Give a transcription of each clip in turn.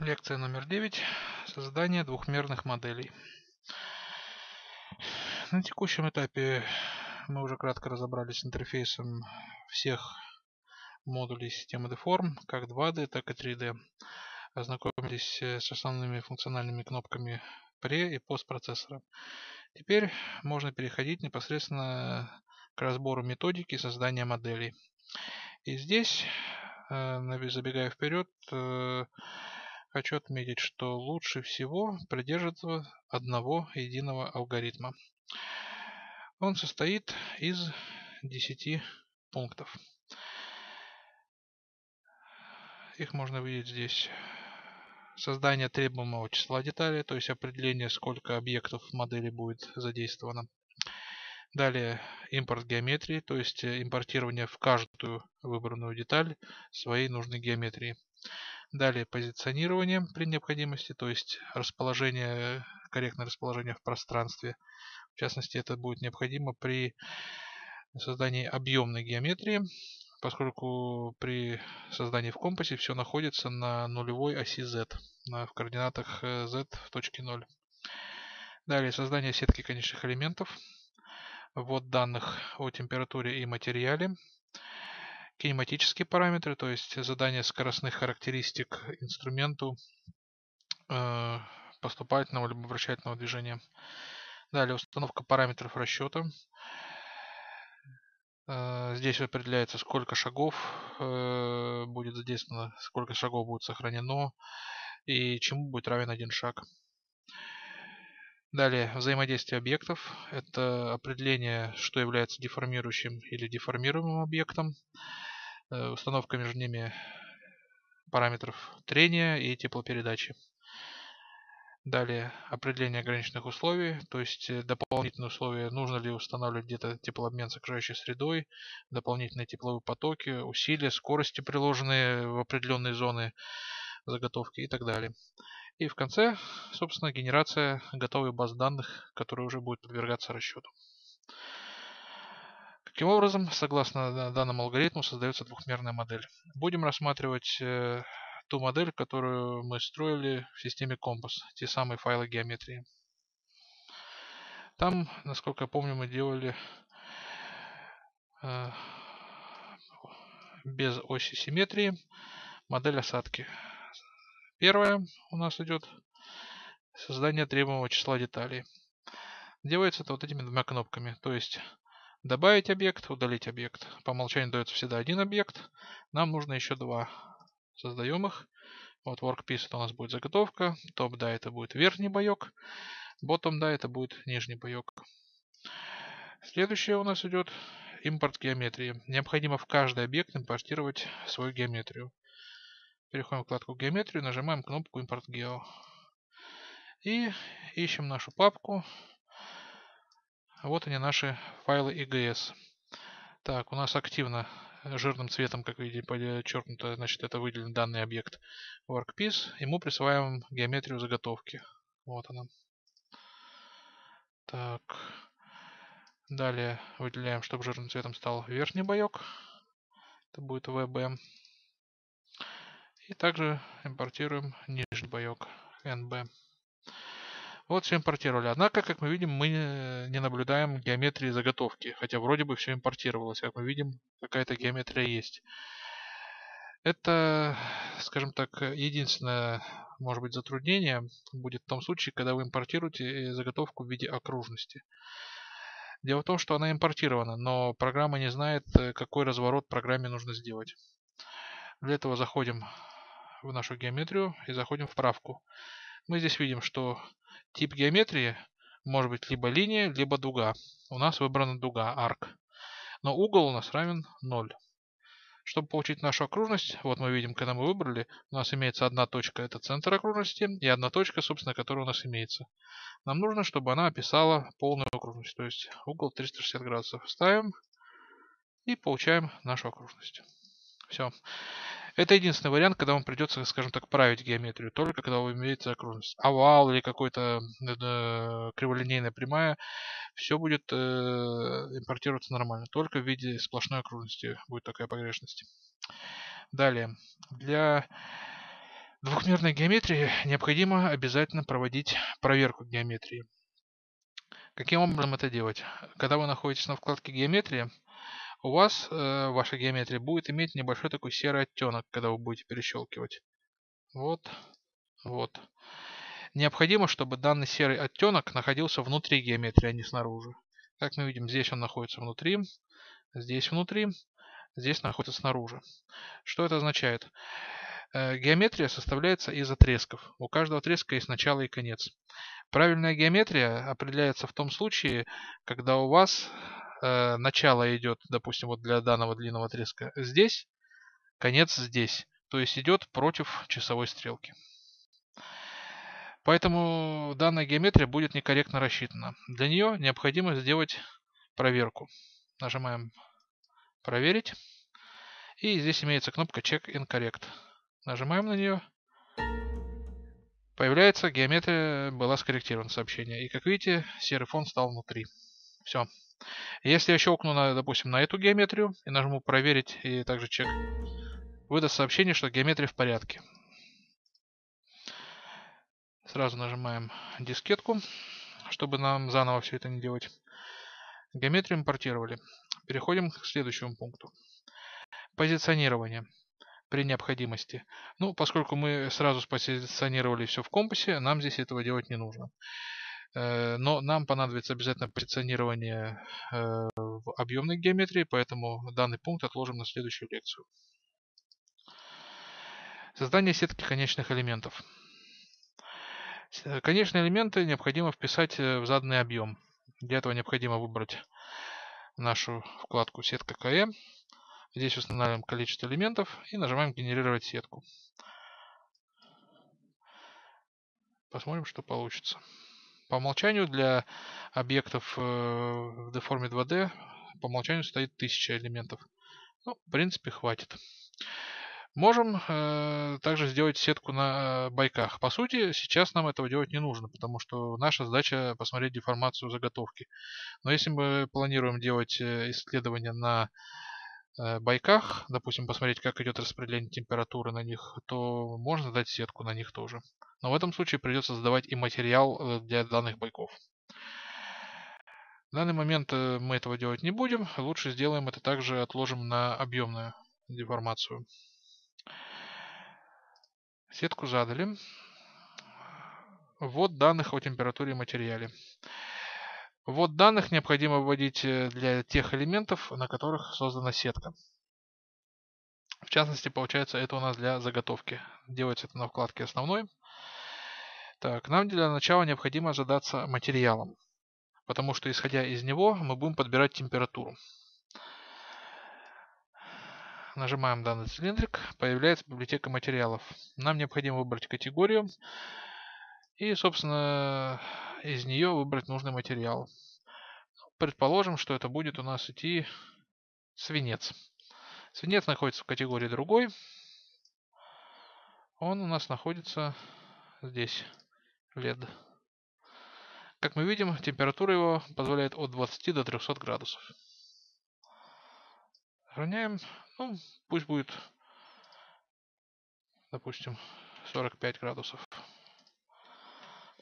Лекция номер 9. Создание двухмерных моделей. На текущем этапе мы уже кратко разобрались с интерфейсом всех модулей системы Deform, как 2D, так и 3D. Ознакомились с основными функциональными кнопками пре- и постпроцессора. Теперь можно переходить непосредственно к разбору методики создания моделей. И здесь, э, забегая вперед, э, хочу отметить, что лучше всего придерживаться одного единого алгоритма. Он состоит из 10 пунктов. Их можно видеть здесь. Создание требуемого числа деталей, то есть определение, сколько объектов в модели будет задействовано. Далее импорт геометрии, то есть импортирование в каждую выбранную деталь своей нужной геометрии. Далее позиционирование при необходимости, то есть расположение, корректное расположение в пространстве. В частности, это будет необходимо при создании объемной геометрии, поскольку при создании в компасе все находится на нулевой оси z, в координатах э, z в точке 0. Далее создание сетки конечных элементов, ввод данных о температуре и материале, кинематические параметры, то есть задание скоростных характеристик инструменту э, поступательного либо вращательного движения. Далее установка параметров расчета. Э, здесь определяется, сколько шагов э, будет задействовано, сколько шагов будет сохранено и чему будет равен один шаг. Далее, взаимодействие объектов. Это определение, что является деформирующим или деформируемым объектом. Э, установка между ними параметров трения и теплопередачи. Далее определение ограниченных условий, то есть э, дополнительные условия, нужно ли устанавливать где-то теплообмен с окружающей средой, дополнительные тепловые потоки, усилия, скорости, приложенные в определенные зоны заготовки и так далее. И в конце, собственно, генерация готовой баз данных, которая уже будет подвергаться расчету. Таким образом, согласно данному алгоритму, создается двухмерная модель. Будем рассматривать э, ту модель, которую мы строили в системе Compass, те самые файлы геометрии. Там, насколько я помню, мы делали э, без оси симметрии модель осадки. Первая у нас идет создание требуемого числа деталей. Делается это вот этими двумя кнопками. То есть Добавить объект, удалить объект. По умолчанию дается всегда один объект. Нам нужно еще два. Создаем их. Вот workpiece это у нас будет заготовка. Top да это будет верхний боек. Bottom да это будет нижний боек. Следующее у нас идет импорт геометрии. Необходимо в каждый объект импортировать свою геометрию. Переходим в вкладку геометрию, нажимаем кнопку импорт гео. И ищем нашу папку вот они наши файлы EGS. Так, у нас активно жирным цветом, как видите, подчеркнуто, значит, это выделен данный объект workpiece. Ему присваиваем геометрию заготовки. Вот она. Так. Далее выделяем, чтобы жирным цветом стал верхний боек. Это будет VB. И также импортируем нижний боек NB. Вот все импортировали. Однако, как мы видим, мы не наблюдаем геометрии заготовки. Хотя вроде бы все импортировалось. Как мы видим, какая-то геометрия есть. Это, скажем так, единственное, может быть, затруднение будет в том случае, когда вы импортируете заготовку в виде окружности. Дело в том, что она импортирована, но программа не знает, какой разворот программе нужно сделать. Для этого заходим в нашу геометрию и заходим в правку. Мы здесь видим, что Тип геометрии может быть либо линия, либо дуга. У нас выбрана дуга, арк. Но угол у нас равен 0. Чтобы получить нашу окружность, вот мы видим, когда мы выбрали, у нас имеется одна точка, это центр окружности, и одна точка, собственно, которая у нас имеется. Нам нужно, чтобы она описала полную окружность, то есть угол 360 градусов. Ставим и получаем нашу окружность. Все. Это единственный вариант, когда вам придется, скажем так, править геометрию, только когда вы имеете окружность. Овал или какой-то э, криволинейная прямая, все будет э, импортироваться нормально. Только в виде сплошной окружности будет такая погрешность. Далее. Для двухмерной геометрии необходимо обязательно проводить проверку геометрии. Каким образом это делать? Когда вы находитесь на вкладке геометрия, у вас э, ваша геометрия будет иметь небольшой такой серый оттенок, когда вы будете перещелкивать. Вот, вот. Необходимо, чтобы данный серый оттенок находился внутри геометрии, а не снаружи. Как мы видим, здесь он находится внутри, здесь внутри, здесь находится снаружи. Что это означает? Э, геометрия составляется из отрезков. У каждого отрезка есть начало и конец. Правильная геометрия определяется в том случае, когда у вас э, начало идет, допустим, вот для данного длинного отрезка здесь, конец здесь. То есть идет против часовой стрелки. Поэтому данная геометрия будет некорректно рассчитана. Для нее необходимо сделать проверку. Нажимаем «Проверить». И здесь имеется кнопка Check Incorrect. Нажимаем на нее. Появляется геометрия, была скорректирована сообщение. И как видите, серый фон стал внутри. Все. Если я щелкну, на, допустим, на эту геометрию и нажму проверить и также чек, выдаст сообщение, что геометрия в порядке. Сразу нажимаем дискетку, чтобы нам заново все это не делать. Геометрию импортировали. Переходим к следующему пункту. Позиционирование при необходимости. Ну, поскольку мы сразу спозиционировали все в компасе, нам здесь этого делать не нужно. Э, но нам понадобится обязательно позиционирование э, в объемной геометрии, поэтому данный пункт отложим на следующую лекцию. Создание сетки конечных элементов. Конечные элементы необходимо вписать э, в заданный объем. Для этого необходимо выбрать нашу вкладку «Сетка КЭ», Здесь устанавливаем количество элементов и нажимаем «Генерировать сетку». Посмотрим, что получится. По умолчанию для объектов э, в деформе 2D по умолчанию стоит 1000 элементов. Ну, в принципе, хватит. Можем э, также сделать сетку на э, байках. По сути, сейчас нам этого делать не нужно, потому что наша задача посмотреть деформацию заготовки. Но если мы планируем делать э, исследования на Э, байках, допустим, посмотреть, как идет распределение температуры на них, то можно дать сетку на них тоже. Но в этом случае придется создавать и материал э, для данных байков. В данный момент э, мы этого делать не будем. Лучше сделаем это также, отложим на объемную деформацию. Сетку задали. Ввод данных о температуре и материале. Ввод данных необходимо вводить э, для тех элементов, на которых создана сетка. В частности, получается, это у нас для заготовки. Делается это на вкладке «Основной». Так, нам для начала необходимо задаться материалом, потому что, исходя из него, мы будем подбирать температуру. Нажимаем данный цилиндрик, появляется библиотека материалов. Нам необходимо выбрать категорию и, собственно, из нее выбрать нужный материал. Предположим, что это будет у нас идти свинец. Свинец находится в категории другой. Он у нас находится здесь, LED. Как мы видим, температура его позволяет от 20 до 300 градусов. Сохраняем. Ну, пусть будет, допустим, 45 градусов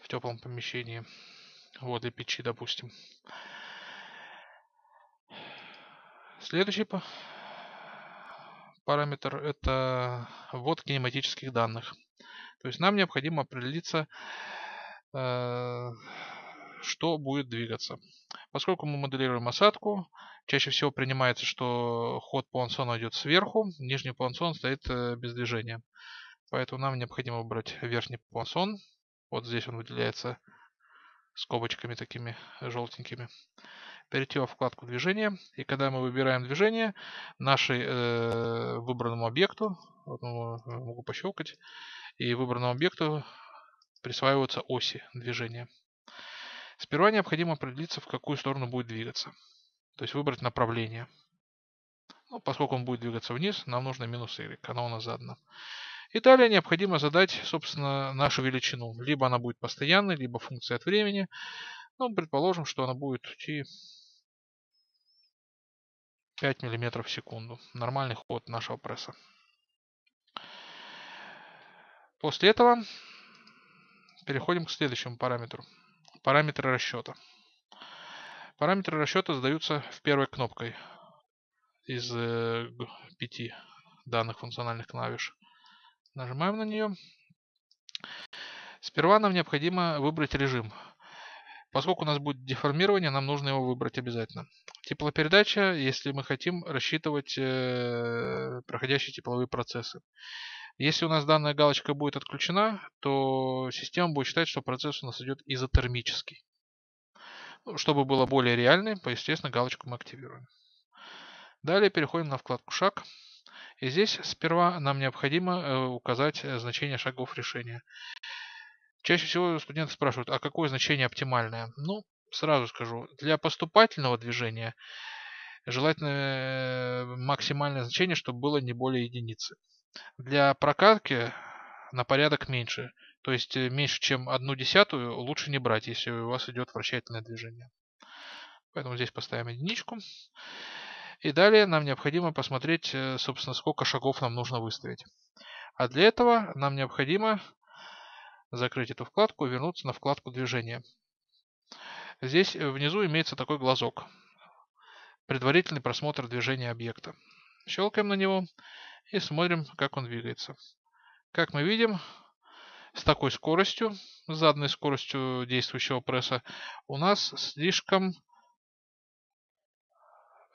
в теплом помещении. Возле печи, допустим. Следующий параметр это ввод кинематических данных. То есть нам необходимо определиться, что будет двигаться. Поскольку мы моделируем осадку, чаще всего принимается, что ход плансона идет сверху, нижний плансон стоит э, без движения. Поэтому нам необходимо выбрать верхний плансон, вот здесь он выделяется скобочками такими желтенькими. Перейти во вкладку движения. И когда мы выбираем движение, нашей э, выбранному объекту, вот могу пощелкать, и выбранному объекту присваиваются оси движения. Сперва необходимо определиться, в какую сторону будет двигаться. То есть выбрать направление. Ну, поскольку он будет двигаться вниз, нам нужно минус y, оно у нас задано. И далее необходимо задать, собственно, нашу величину. Либо она будет постоянной, либо функция от времени. Ну, предположим, что она будет идти 5 мм в секунду. Нормальный ход нашего пресса. После этого переходим к следующему параметру. Параметры расчета. Параметры расчета задаются в первой кнопкой из э, пяти данных функциональных клавиш. Нажимаем на нее. Сперва нам необходимо выбрать режим. Поскольку у нас будет деформирование, нам нужно его выбрать обязательно. Теплопередача, если мы хотим рассчитывать э, проходящие тепловые процессы. Если у нас данная галочка будет отключена, то система будет считать, что процесс у нас идет изотермический. Ну, чтобы было более реальным, естественно, галочку мы активируем. Далее переходим на вкладку «Шаг». И здесь сперва нам необходимо э, указать э, значение шагов решения. Чаще всего студенты спрашивают, а какое значение оптимальное? Ну, сразу скажу, для поступательного движения желательно э, максимальное значение, чтобы было не более единицы. Для прокатки на порядок меньше. То есть меньше, чем одну десятую лучше не брать, если у вас идет вращательное движение. Поэтому здесь поставим единичку. И далее нам необходимо посмотреть, э, собственно, сколько шагов нам нужно выставить. А для этого нам необходимо закрыть эту вкладку и вернуться на вкладку движения. Здесь внизу имеется такой глазок. Предварительный просмотр движения объекта. Щелкаем на него и смотрим, как он двигается. Как мы видим, с такой скоростью, с заданной скоростью действующего пресса, у нас слишком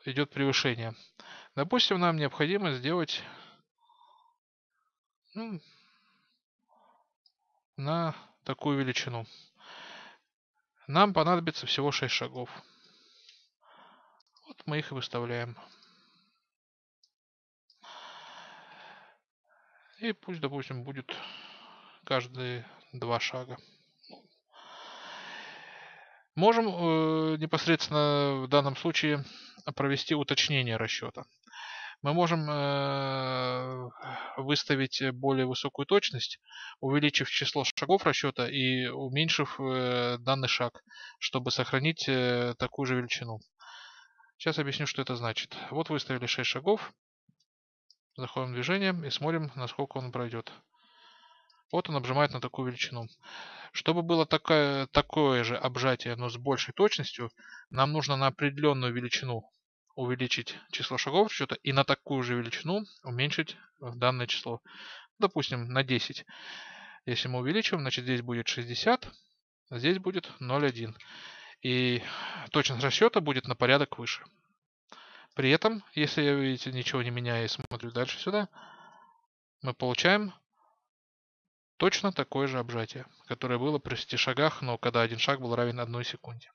идет превышение. Допустим, нам необходимо сделать ну, на такую величину. Нам понадобится всего 6 шагов. Мы их и выставляем. И пусть, допустим, будет каждые два шага. Можем э, непосредственно в данном случае провести уточнение расчета. Мы можем э, выставить более высокую точность, увеличив число шагов расчета и уменьшив э, данный шаг, чтобы сохранить э, такую же величину. Сейчас объясню, что это значит. Вот выставили 6 шагов. Заходим в движение и смотрим, насколько он пройдет. Вот он обжимает на такую величину. Чтобы было такое, такое же обжатие, но с большей точностью, нам нужно на определенную величину увеличить число шагов счета и на такую же величину уменьшить данное число. Допустим, на 10. Если мы увеличиваем, значит здесь будет 60, а здесь будет 0,1. И точность расчета будет на порядок выше. При этом, если я, видите, ничего не меняю и смотрю дальше сюда, мы получаем Точно такое же обжатие, которое было при 6 шагах, но когда один шаг был равен 1 секунде.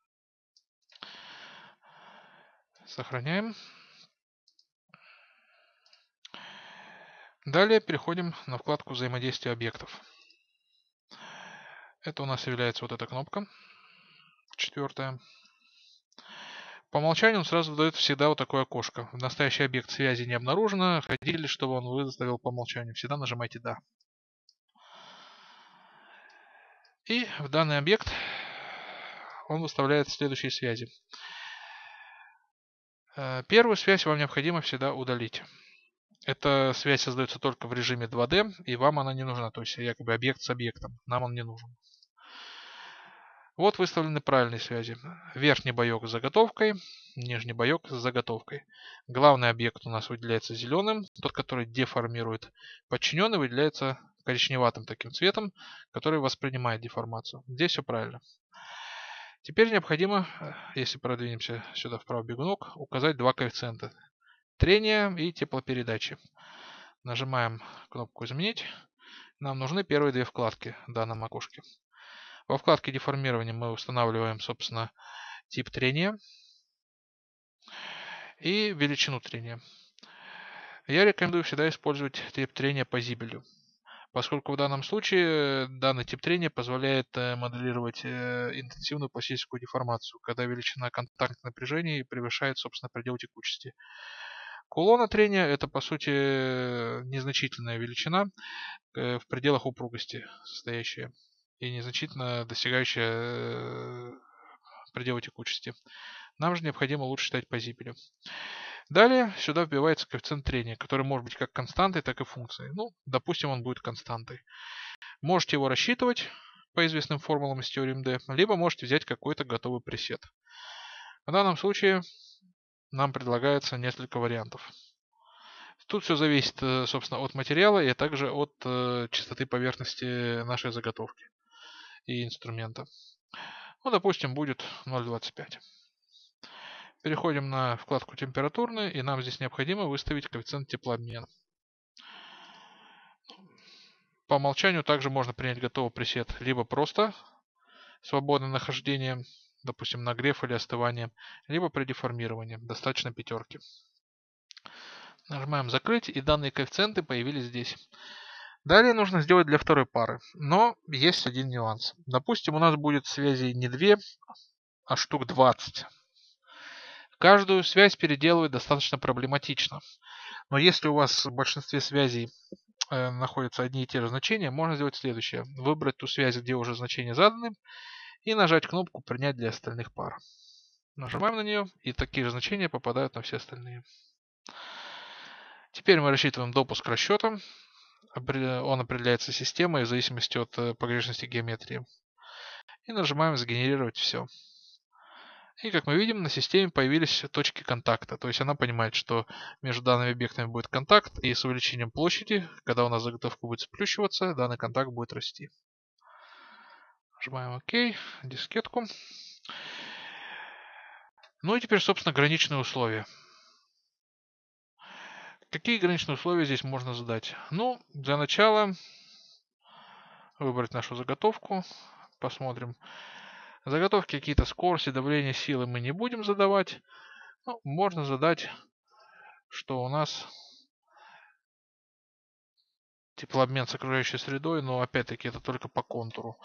Сохраняем. Далее переходим на вкладку взаимодействия объектов. Это у нас является вот эта кнопка, четвертая. По умолчанию он сразу дает всегда вот такое окошко. Настоящий объект связи не обнаружено. Хотели, чтобы он выставил по умолчанию. Всегда нажимайте «Да». И в данный объект он выставляет следующие связи. Э, первую связь вам необходимо всегда удалить. Эта связь создается только в режиме 2D, и вам она не нужна. То есть якобы объект с объектом. Нам он не нужен. Вот выставлены правильные связи. Верхний боек с заготовкой, нижний боек с заготовкой. Главный объект у нас выделяется зеленым, тот, который деформирует. Подчиненный выделяется коричневатым таким цветом, который воспринимает деформацию. Здесь все правильно. Теперь необходимо, если продвинемся сюда вправо бегунок, указать два коэффициента. Трение и теплопередачи. Нажимаем кнопку «Изменить». Нам нужны первые две вкладки в данном окошке. Во вкладке деформирования мы устанавливаем, собственно, тип трения и величину трения. Я рекомендую всегда использовать тип трения по зибелю поскольку в данном случае данный тип трения позволяет э, моделировать э, интенсивную пластическую деформацию, когда величина контактных напряжений превышает, собственно, предел текучести. Кулона трения это по сути незначительная величина э, в пределах упругости состоящая и незначительно достигающая предела текучести. Нам же необходимо лучше считать по зипелю. Далее сюда вбивается коэффициент трения, который может быть как константой, так и функцией. Ну, допустим, он будет константой. Можете его рассчитывать по известным формулам из теории МД, либо можете взять какой-то готовый пресет. В данном случае нам предлагается несколько вариантов. Тут все зависит, э, собственно, от материала и также от э, частоты поверхности нашей заготовки и инструмента. Ну, допустим, будет 0,25. Переходим на вкладку температурная, и нам здесь необходимо выставить коэффициент теплообмена. По умолчанию также можно принять готовый пресет, либо просто свободное нахождение, допустим, нагрев или остывание, либо при деформировании, достаточно пятерки. Нажимаем закрыть, и данные коэффициенты появились здесь. Далее нужно сделать для второй пары, но есть один нюанс. Допустим, у нас будет связей не 2, а штук 20. Каждую связь переделывать достаточно проблематично. Но если у вас в большинстве связей э, находятся одни и те же значения, можно сделать следующее. Выбрать ту связь, где уже значения заданы, и нажать кнопку «Принять для остальных пар». Нажимаем на нее, и такие же значения попадают на все остальные. Теперь мы рассчитываем допуск к расчетам. Он определяется системой в зависимости от э, погрешности геометрии. И нажимаем «Сгенерировать все». И как мы видим, на системе появились точки контакта. То есть она понимает, что между данными объектами будет контакт, и с увеличением площади, когда у нас заготовка будет сплющиваться, данный контакт будет расти. Нажимаем ОК, дискетку. Ну и теперь, собственно, граничные условия. Какие граничные условия здесь можно задать? Ну, для начала выбрать нашу заготовку. Посмотрим. Заготовки какие-то скорости, давления, силы мы не будем задавать. Ну, можно задать, что у нас теплообмен с окружающей средой, но опять-таки это только по контуру.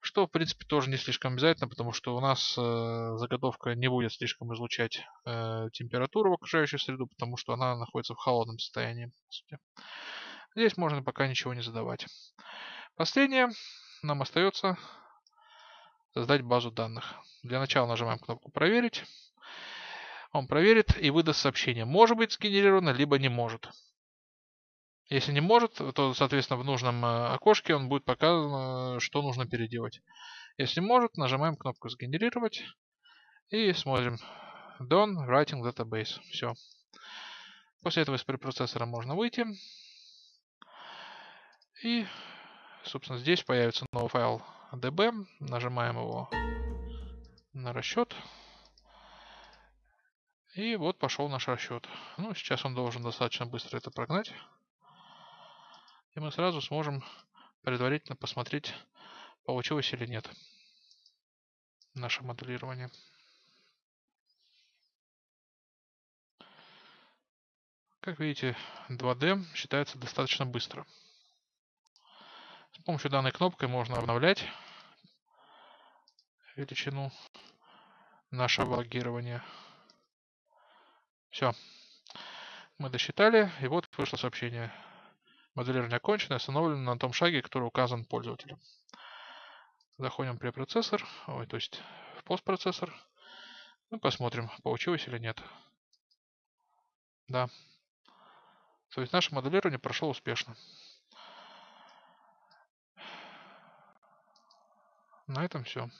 Что, в принципе, тоже не слишком обязательно, потому что у нас э, заготовка не будет слишком излучать э, температуру в окружающую среду, потому что она находится в холодном состоянии. Здесь можно пока ничего не задавать. Последнее нам остается создать базу данных. Для начала нажимаем кнопку «Проверить». Он проверит и выдаст сообщение. Может быть сгенерировано, либо не может. Если не может, то, соответственно, в нужном э, окошке он будет показано, что нужно переделать. Если может, нажимаем кнопку «Сгенерировать» и смотрим Done Writing Database. Все. После этого из препроцессора можно выйти. И, собственно, здесь появится новый файл db, нажимаем его на расчет. И вот пошел наш расчет. Ну, сейчас он должен достаточно быстро это прогнать. И мы сразу сможем предварительно посмотреть, получилось или нет наше моделирование. Как видите, 2D считается достаточно быстро. С помощью данной кнопкой можно обновлять величину нашего логирования. Все. Мы досчитали, и вот вышло сообщение. Моделирование окончено, остановлено на том шаге, который указан пользователем. Заходим в препроцессор, ой, то есть в постпроцессор. Ну, посмотрим, получилось или нет. Да. То есть наше моделирование прошло успешно. На этом все.